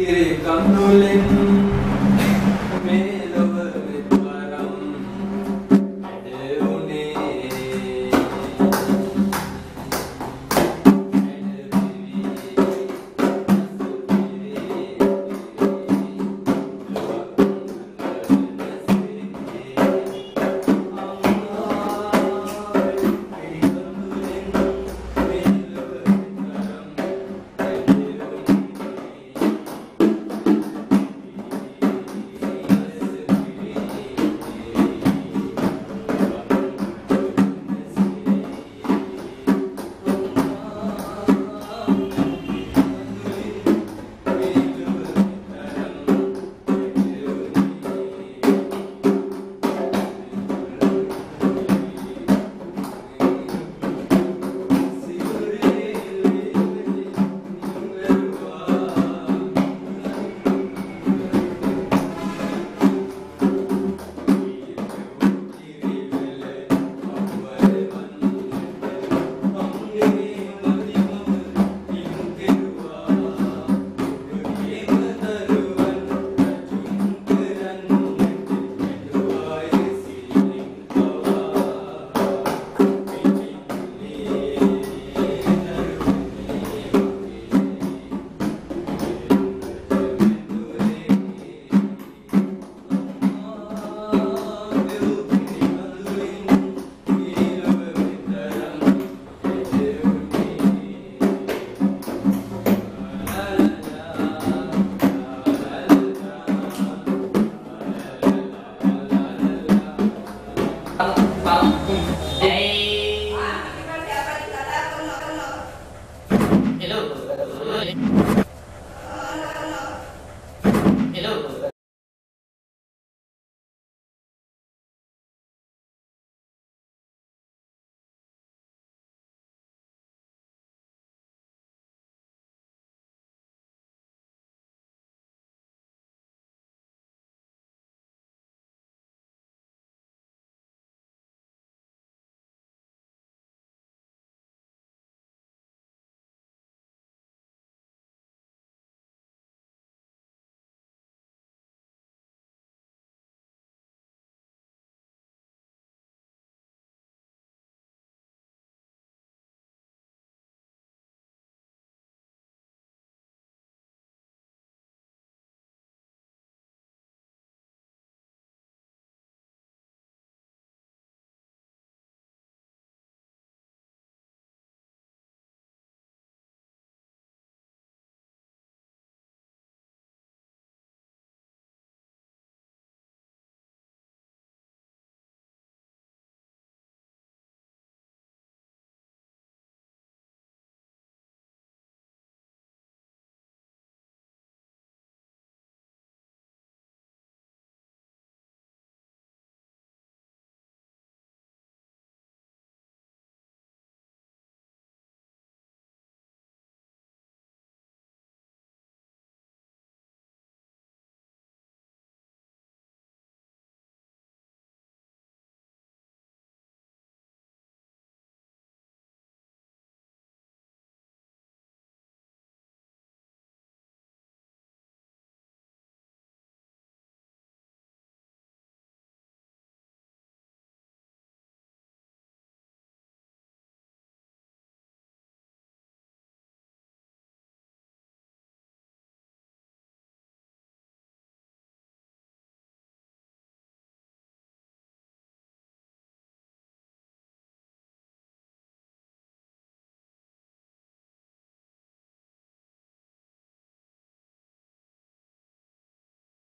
y dándole